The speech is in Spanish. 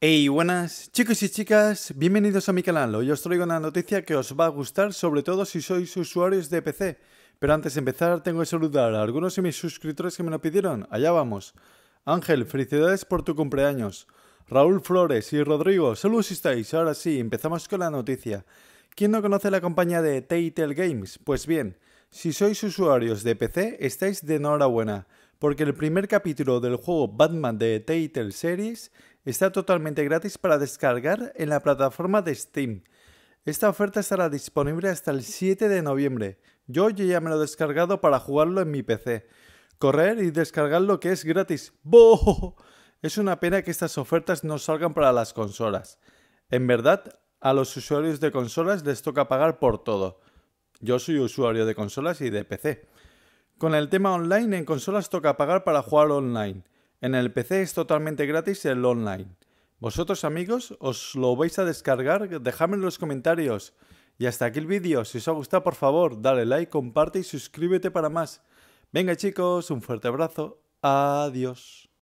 Hey, buenas chicos y chicas, bienvenidos a mi canal. Hoy os traigo una noticia que os va a gustar, sobre todo si sois usuarios de PC. Pero antes de empezar, tengo que saludar a algunos de mis suscriptores que me lo pidieron. Allá vamos. Ángel, felicidades por tu cumpleaños. Raúl Flores y Rodrigo, saludos si estáis. Ahora sí, empezamos con la noticia. ¿Quién no conoce la compañía de Telltale Games? Pues bien, si sois usuarios de PC, estáis de enhorabuena, porque el primer capítulo del juego Batman de Telltale Series Está totalmente gratis para descargar en la plataforma de Steam. Esta oferta estará disponible hasta el 7 de noviembre. Yo ya me lo he descargado para jugarlo en mi PC. Correr y descargar lo que es gratis. ¡Boh! Es una pena que estas ofertas no salgan para las consolas. En verdad, a los usuarios de consolas les toca pagar por todo. Yo soy usuario de consolas y de PC. Con el tema online en consolas toca pagar para jugar online. En el PC es totalmente gratis el online. Vosotros amigos, os lo vais a descargar, dejadme en los comentarios. Y hasta aquí el vídeo, si os ha gustado por favor, dale like, comparte y suscríbete para más. Venga chicos, un fuerte abrazo, adiós.